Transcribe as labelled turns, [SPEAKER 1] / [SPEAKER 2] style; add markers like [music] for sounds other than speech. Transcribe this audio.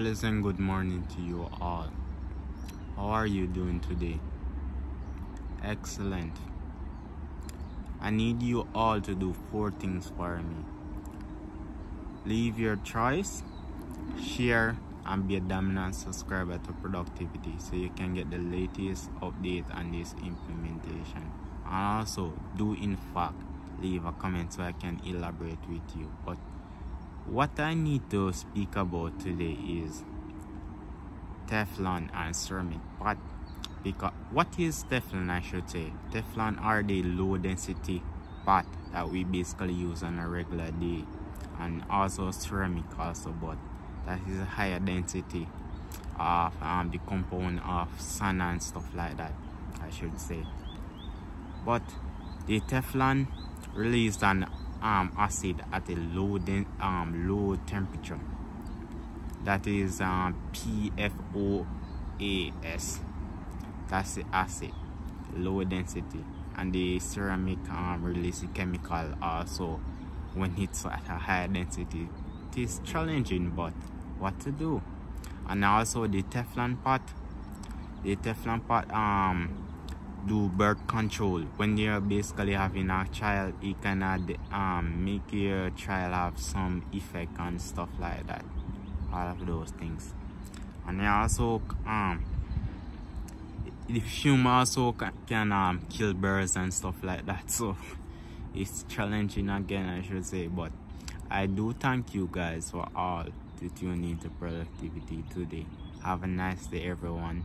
[SPEAKER 1] pleasant good morning to you all. How are you doing today? Excellent. I need you all to do four things for me. Leave your choice, share, and be a dominant subscriber to productivity so you can get the latest update on this implementation. And also, do in fact leave a comment so I can elaborate with you. But what I need to speak about today is Teflon and ceramic pot. Because what is Teflon I should say? Teflon are the low density pot that we basically use on a regular day and also ceramic also but that is a higher density of um, the compound of sand and stuff like that I should say but the Teflon released an um, acid at a low um, low temperature. That is um, PFOAS that's the acid low density. And the ceramic um, release chemical also when it's at a higher density. It is challenging but what to do? And also the Teflon pot. The Teflon pot um do birth control. When you're basically having a child it can um make your child have some effect and stuff like that. All of those things. And also um the fume also can, um, kill birds and stuff like that. [laughs] So it's challenging again i should say. But i do thank you guys for all to tune into productivity today. Have a nice day everyone